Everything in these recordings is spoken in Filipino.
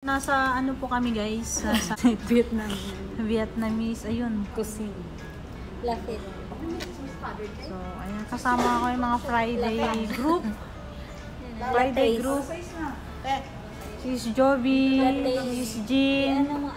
Nasa ano po kami guys, sa, sa Vietnam. Vietnamese, ayun. Cuisine. Lafit. So, ayan, kasama ko yung mga Friday group. Friday group. Sis Joby, Sis Jean, Ano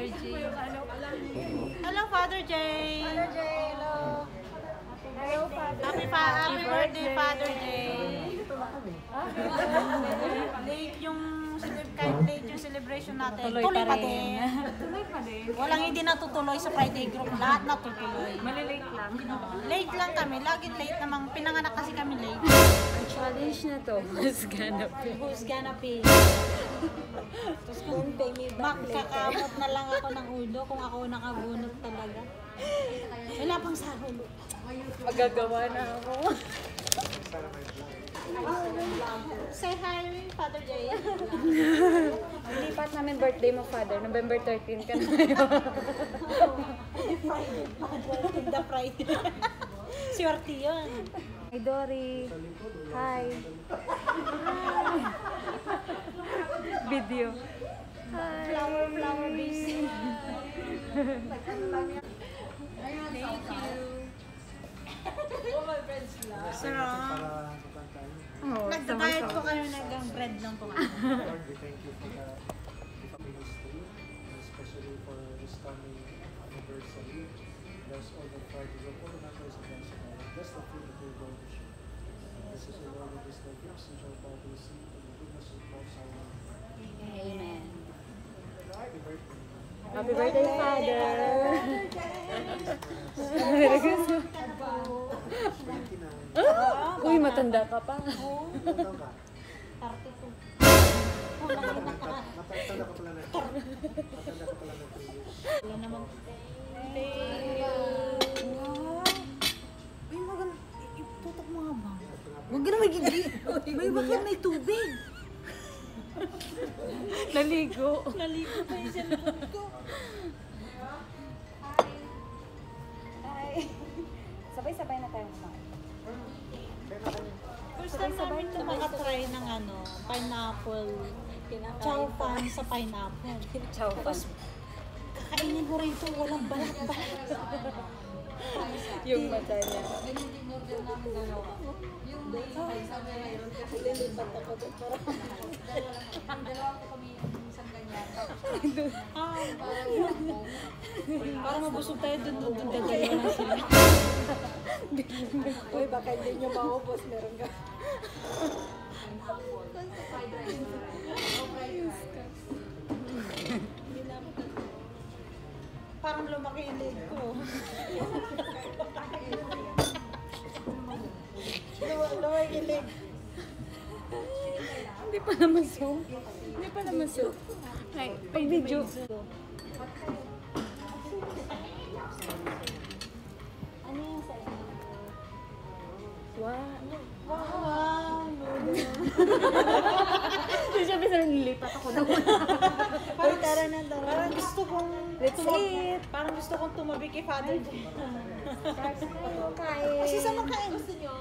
Father Jay. Hello, Father Jay. Father Jay, hello. Hello, Father. Happy, pa- happy birthday, Father Jay. late yung kahit late yung celebration natin. Tuloy Tuloy, pa rin. Tuloy pa din. Walang hindi natutuloy sa Friday group. Lahat natutuloy. Malilate lang. Late lang kami. Laging late namang. Pinanganak kasi kami late. Ang challenge na to. Mas ganap. Who's gonna pay? Magkakamot na lang ako ng ulo kung ako nakabunot talaga. Wala pang sahod. Magagawa na ako. Say hi, Father Jay. Lipat namin birthday mo, Father. November 13 ka na ngayon. The Friday. Swerte yun. Hi, Dory. Hi. Video. Hi. Flower, flower base. Sarap. Oh, Nag-diet po kami ng bread lang po. Lord, we thank you for the ministry, especially for this coming anniversary. Bless all the parties of all the members of the National. Bless the food that we're going to share. This is the Lord of this the gifts and shall fall to receive and the goodness of God Amen. Happy birthday. Happy birthday, Father. 29. Uy, matanda ka pa. Ka? 32. Matanda ka pala na. Matanda ka pala na 3 years. Wala naman. Uy, maganda. Itutok mo nga ba? Huwag ka na magiging. May bakit may tubig? Naligo. Naligo pa yung cellphone ko. Sabay-sabay na tayo kumain. First time namin ito makatry ng ano, pineapple. Chow fan sa pineapple. Ciao, Tapos, kakainin ko rin ito, walang balat-balat. Yung mata niya. Ah, para mabusog tayo dun, dun, dun, dadali na sila. Uy, baka hindi nyo maubos. Meron ka. Parang lumaki yung leg ko. Yung leg. Hindi pa naman zoom. Hindi pa naman zoom. Ay, pag video. Ano yung sa? Wow. Wow! Hindi siya bisa nilipat ako na Parang tara na tara. Parang gusto kong Let's eat. Parang gusto kong tumabi kay Father. Kasi sa mga kain gusto nyo?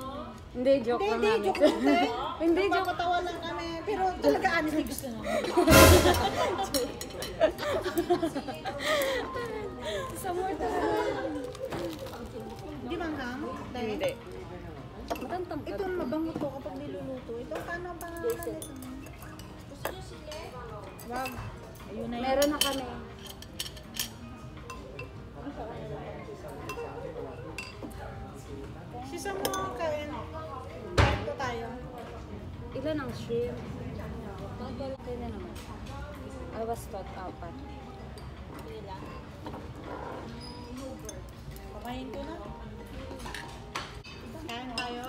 Hindi, joke Hindi, lang hindi, namin. joke lang tayo. Hindi, joke. Napapatawa lang kami. Pero talaga honestly gusto namin. Sa more talaga. Hindi manghang? Dahil? Hindi. Ito mabango to kapag niluluto. Ito paano ang pangalan nito? Wag. Ayun na yun. Meron na kami. Apat. Pakain ko na. Kain tayo.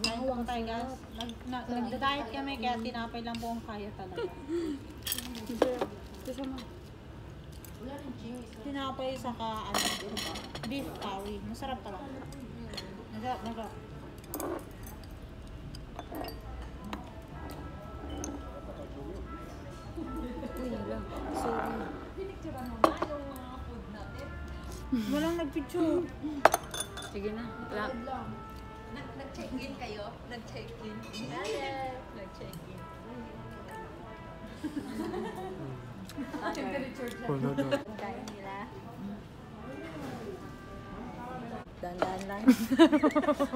Kain po tayo guys. nag, na, nagda-diet kami kaya tinapay lang po ang kaya talaga. Mo? Tinapay sa ka, ano, beef curry. Masarap talaga. Masarap, masarap. Walang nagpicture. Sige na. La. Nag-check-in kayo? Nag-check-in? Nag-check-in. Puno doon. Kaya nila. Dandan lang.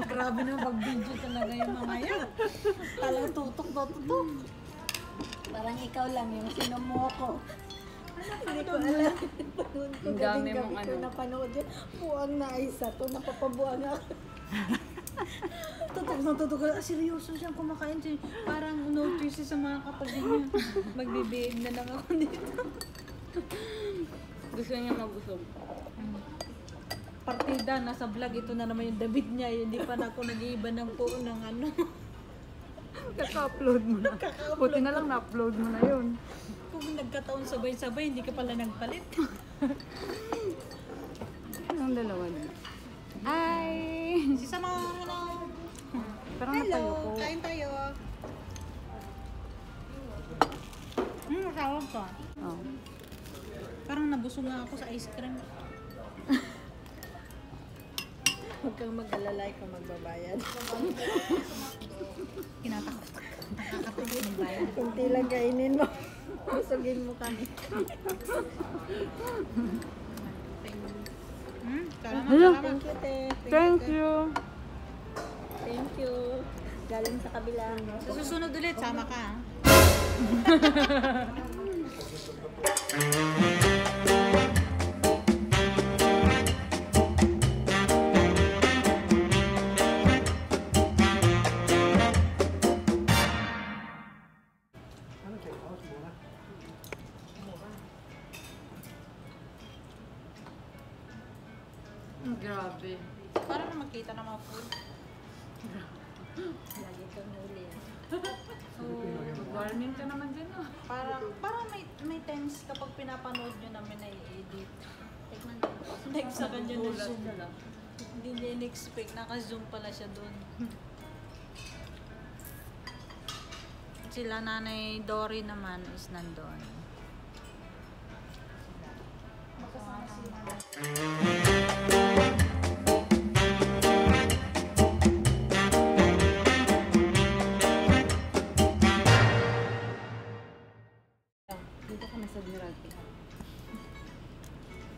Grabe na pag-video talaga yung mga yan. Talagang tutok na tutok. Parang ikaw lang yung sinumuko. Hindi ko alam. Panood ko Ang dami gabi mong ko ano. napanood yun. Buwang na isa to. Napapabuang ako. Tutok na tutok. Ah, seryoso siyang kumakain siya. Parang notice sa mga kapatid niya. Magbibig na lang ako dito. Gusto niya mabusog. Partida, nasa vlog. Ito na naman yung David niya. Hindi pa na ako nag-iiba ng po ng ano. Kaka-upload mo na. Buti na lang na-upload mo na yun. Kung nagkataon sabay-sabay, hindi ka pala nagpalit. Anong dalawa na? Ay! Si Sama, hello. Parang natayo ko. kain tayo. Hmm, masarap to. Oh. Parang nabusog nga ako sa ice cream. Huwag kang mag-alala, ikaw magbabayad. Kinatakot. Kunti lang kainin mo. Busugin mo kami. Hmm, salamat, salamat. Thank you, te. Thank you. Thank you. Galing sa kabila. Sa susunod ulit, sama ka. Warning ka naman din ah. parang, parang may, may times kapag pinapanood nyo namin na i-edit. Like sa kanya na zoom. na. Hindi niya in-expect. Naka-zoom pala siya doon. Sila nanay Dory naman is nandun.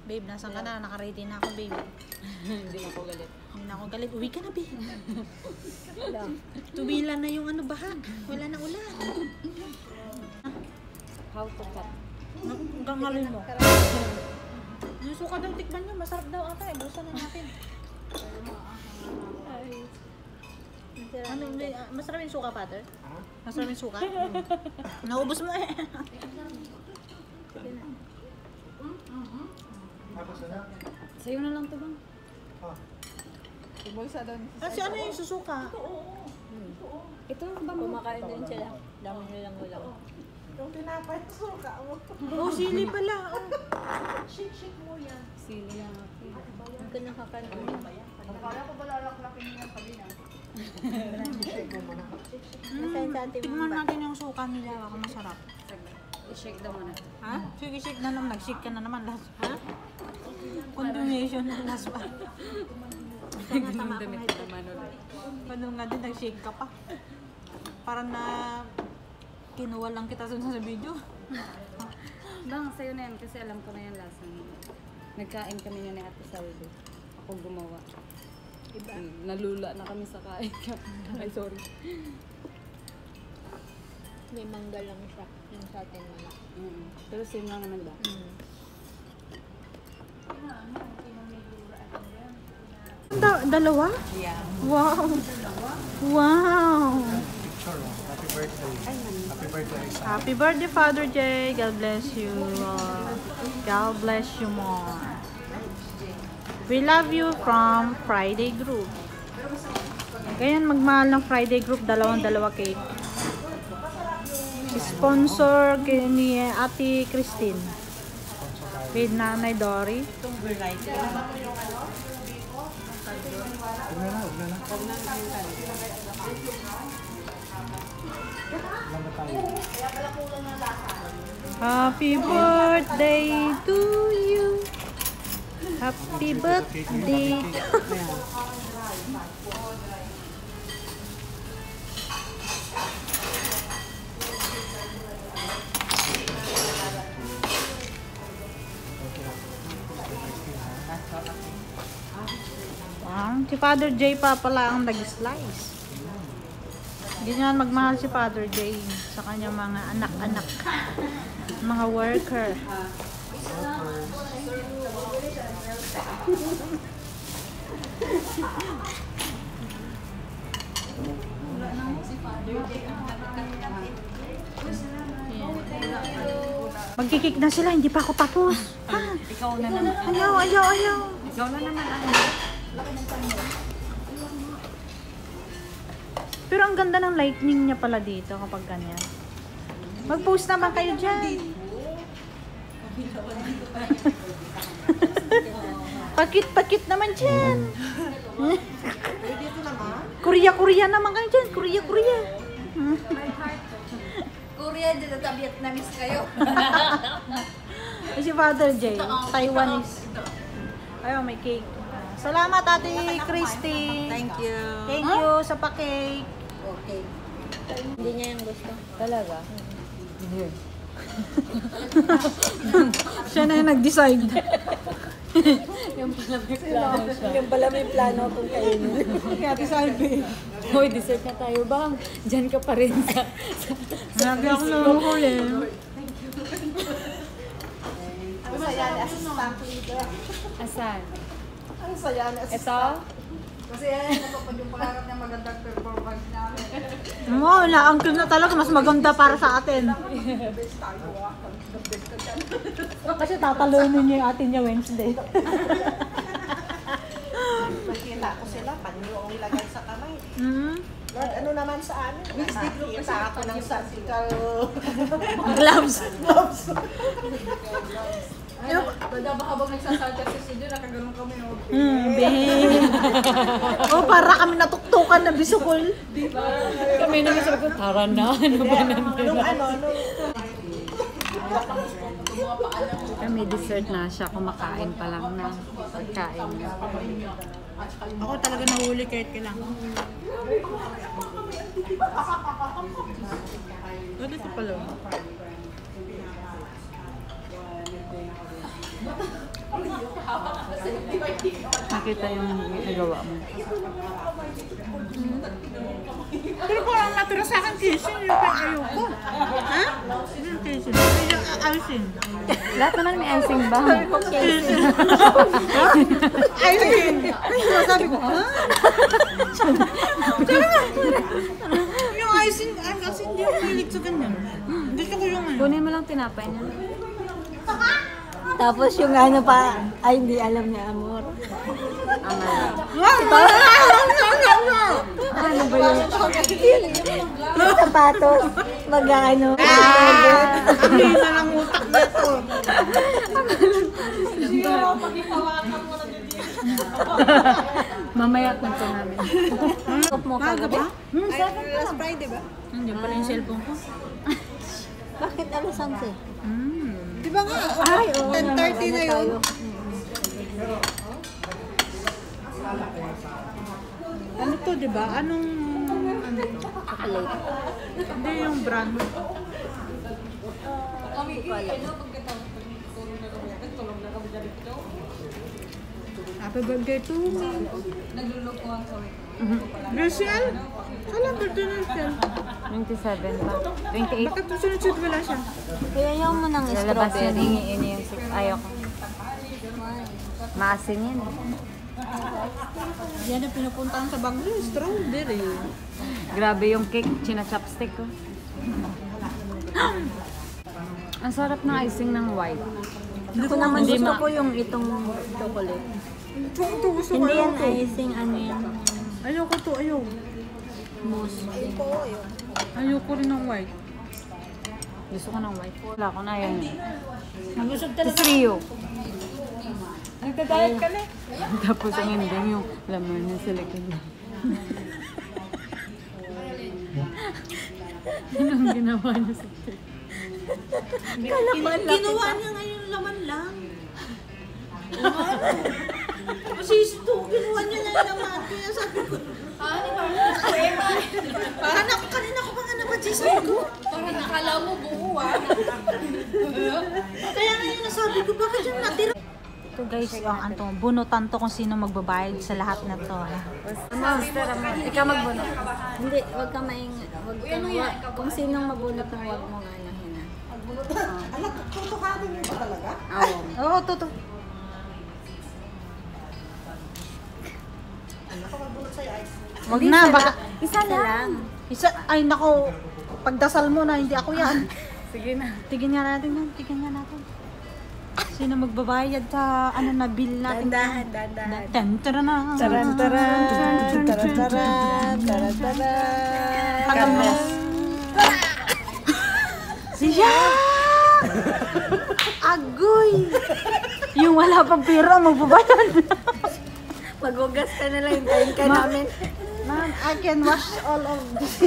Babe, nasan ka na? Naka-ready na ako, babe. Hindi na ako galit. Hindi na ako galit. Uwi ka na, babe. Wala. Tuwilan na yung ano, baha. Wala na ulan. How to cut. Hanggang halin mo. Yung suka daw, tikman nyo. Masarap daw ata. Eh, busan na natin. Ano, ah, masarap yung suka? Ha? Masarap yung suka? Naubos mo eh. Tapos na? Sa'yo na lang to bang? Ah, Kasi ano yung susuka? Ito ba mo? Kumakain din sila. Dami nilang ulam. Oh, sili pala. Oh. Sili lang ako. Huwag ka nakakain. shake mo muna. Nasaan sa atin mo Tignan ba? natin yung suka nila. Baka masarap. I-shake daw muna. Ha? Sige, shake na naman. Nag-shake ka na naman. Ha? Combination ng last one. Yung damit ko naman ulit. Ano nga din, nag-shake ka pa. Parang na kinuha lang kita sa sa video. Bang, sa'yo na yan kasi alam ko na yung lasa niya. Nagkain kami niya ni Ate Saldo. Ako gumawa. Iba. Mm, Nalula na kami sa kain ka. Ay, sorry. May mangga lang siya. Yung sa atin wala. Mm. Pero same lang naman ba? Mm. Da- dalawa? Yeah. Wow! Wow! Happy birthday. Happy birthday. Happy birthday, Father Jay. God bless you. God bless you more. We love you from Friday Group. Ganyan magmahal ng Friday group, dalawang dalawa cake. Sponsor kay ni Ate Christine. Kay Nanay Dory. Huwag na na, huwag na na. Lang na tayo. Happy birthday to you. Happy birthday. Si Father J pa pala ang nag-slice. Hindi naman magmahal si Father J sa kanyang mga anak-anak, mga worker. Magkikik na sila, hindi pa ako tapos. Ah, Ikaw na naman. ayaw, ayaw, ayaw. Ikaw na naman. Ano? Pero ang ganda ng lightning niya pala dito kapag ganyan. Mag-post naman kayo dyan. Pakit-pakit naman dyan. Korea-Korea naman kayo dyan. Korea-Korea. Korea, dito sa Vietnamese kayo. Si Father J, Taiwanese. Ayun, may cake. Salamat, Ate Christy. Thank you. Thank you sa pa-cake. Okay. Hindi niya yung gusto. Talaga? Siya na yung nag-decide. Yung pala may plano siya. Yung pala may plano kung kainin. Kaya Ate Salvi. Hoy, dessert na tayo bang? Diyan ka pa rin sa... sa Lagi ako saya ni assistant leader. Asan? Ang saya ni Ito? Kasi yan, natupad yung pangarap niya magandang performance namin. Mo, na-uncle na talaga. Mas maganda para sa atin. Kasi tatalunin niya yung atin niya Wednesday. Nakita ko sila, panyo ang ilagay sa kamay. mm Lord, ano naman sa amin? Nakita ako ng surgical Gloves. Bada ba habang nagsasalta sa studio, nakaganon kami no? Mm, babe. oh, para kami natuktukan na bisukol. Kami naman sabi ko, tara na, ano ba naman? nung ano, nung Kami dessert na siya, kumakain pa lang na pagkain niya. Ako talaga nahuli kahit kailan. Ano ito pala? Nakita yung nagawa mo. Pero parang natira sa akin kissing, yung ayoko. Ha? Yung kissing. Yung icing. Lahat naman may icing ba? Kissing. icing! Ay, sabi ko, ha? Yung icing, ay, kasi hindi ako mahilig sa ganyan. Gusto ko yung ano. Kunin mo lang tinapay niya. Tapos yung ano pa, ay hindi alam niya amor. Ano. Ano ba yun? yung sapatos, mag ano. Ang hina ng utak na ito. Mamaya kwento namin. Kop mo ka Maaga ba? Hmm, last Friday ba? Nandiyan pala yung cellphone ko. Bakit alas 11? Mm. Di ba nga? Ay, oo. 10:30 na yun. Ano to, di ba? Anong... Ano. Hindi yung brand. Happy birthday to me. Rachel? Kala birthday na Rachel. 27 pa. 28. Bakit sunod-sunod wala siya? Kaya ayaw mo ng Lalabas yun, strawberry. ini yung six. Ayaw ko. Maasin yan. Yan ang pinupuntahan sa Banglo, strawberry. Grabe yung cake, china-chopstick ko. Ang sarap ng icing ng white. Ako naman Hindi gusto ko yung itong chocolate. Ito, ito gusto ko Hindi yan icing, ano yan. Ayoko to, ayoko. Mousse. Ayoko rin ng white. Gusto ko ng white. Wala ko na yan. Nabusog Tapos Rio. Nagdadayat ka na. Tapos ang ending yung laman niya sa likod niya. Yun ang ginawa niya sa cake. Ginawa niya ngayon laman lang. Kasi ito, ginawa niya lang laman. Kaya sabi ko, ano ba? Parang ako kanina ko pa nga napansin sabi ko. Parang nakala mo buo ah. Kaya ngayon nasabi ko, bakit yung natira? Ito guys, yung anto, bunutan to kung sino magbabayad sa lahat na to. Master, ikaw magbunot. Hindi, wag ka maing... Wag ka, wag, kung sinong mabunot ang wag mo nga anahin na. Anak, tutukanin mo ba talaga? Oo. Oo, to, sa'yo. Wag na, baka, Isa lang. isa, ay nako, pagdasal mo na, hindi ako yan. Sige na. Tignan nga natin yan, tignan nga natin. Sino magbabayad sa ano na bill natin? Dandahan, dandahan. Tan. Taran, taran, taran, taran, taran, taran. Siya! Agoy! Yung wala pang pera, magbabayad. Maghugas ka na lang, hintayin ka namin. Ma'am, I can wash all of this.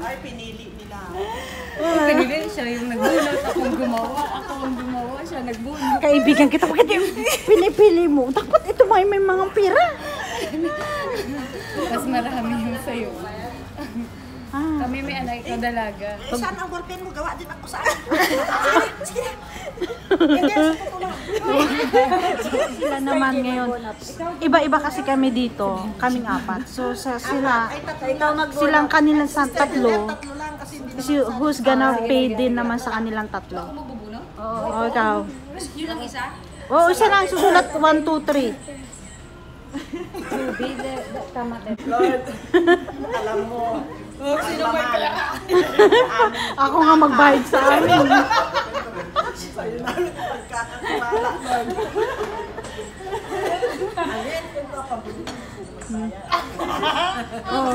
Ay, pinili nila. Pinili siya yung nagbunot. Akong gumawa. Ako ang gumawa. Siya nagbunot. Kaibigan kita, bakit yung pinipili mo? Dapat ito may may mga pera. Mas marami yung sa'yo. Ah. Kami may anak ikaw dalaga. Eh, saan ang ballpen mo? Gawa din ako sa akin. Sige, lang. Sila naman ngayon. Iba-iba kasi kami dito, kaming apat. So sa sila, silang kanilang sa tatlo, lang si who's gonna pay din naman sa kanilang tatlo. Oo, ikaw. Yun ang isa? Oo, isa lang susulat 1, 2, 3. Lord, alam mo. Sino ba kaya? Ako nga magbayad sa amin. Sa'yo namin ang pagkakatiwala, Lord. Alin, kung papabili. Oo,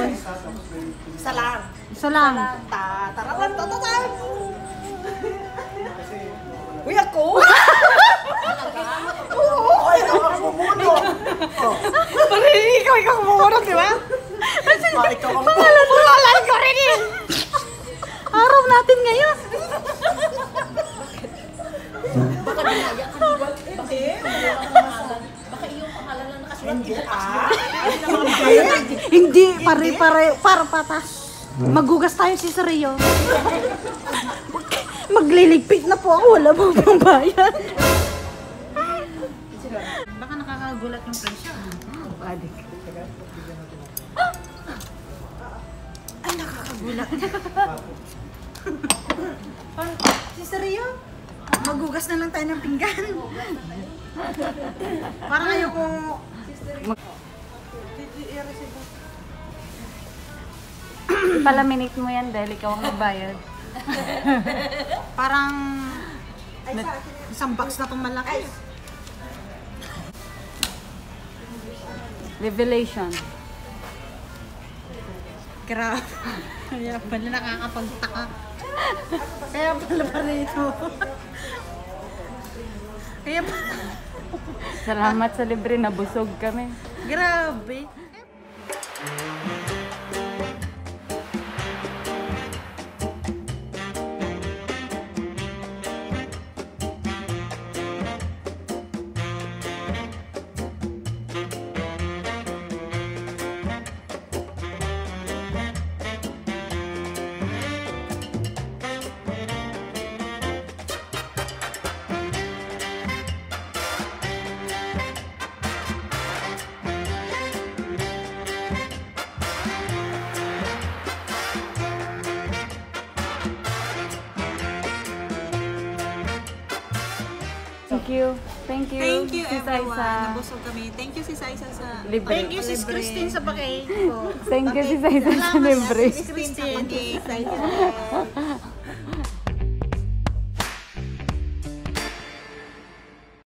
Isa lang. isa lang. Ta, tararan, tatatan. Uy, ako? Oo, ikaw ang bumuno. Ikaw, ikaw kumunod, di ba? Ah, ikaw ang Pangalan mo, pangalan ko rin eh. Araw natin ngayon. Hindi, ah. Hindi, pare-pare, para patas. Magugas tayo si Sario. Magliligpit na po ako, wala pang pambayad. Baka nakakagulat yung presyo. Adik. Ay, nakakagulat. Parang, si Sario, magugas na lang tayo ng pinggan. Parang ayoko... Palaminate mo yan dahil ikaw ang nagbayad. Parang... nag- isang box na itong malaki. Revelation. Grabe. Kaya pala nakakapagtaka. Kaya pala pa rito. Kaya pa... Salamat sa libre, nabusog kami. Grabe. You. Thank you. Thank you, si everyone. Saisa. Nabusog kami. Thank you si Saisa sa... Libre. Thank you, Sis Christine, sa pagkain ko. Thank you si Saisa sa libre. Christine. Thank you, Saisa.